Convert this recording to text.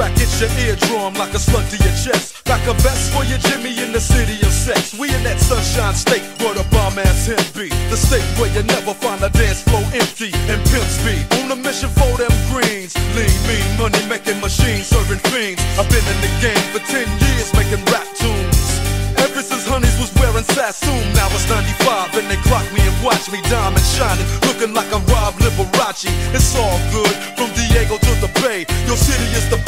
track hits your eardrum like a slug to your chest. Back a vest for your Jimmy in the city of sex. We in that sunshine state where the bomb ass him be. The state where you never find a dance floor empty and pimp speed. On a mission for them greens. Lean, mean, money making machines serving fiends. I've been in the game for 10 years making rap tunes. Was wearing Sassoon, now it's 95 and they clock me and watch me diamond shining, looking like a Rob Liberace. It's all good from Diego to the Bay. Your city is the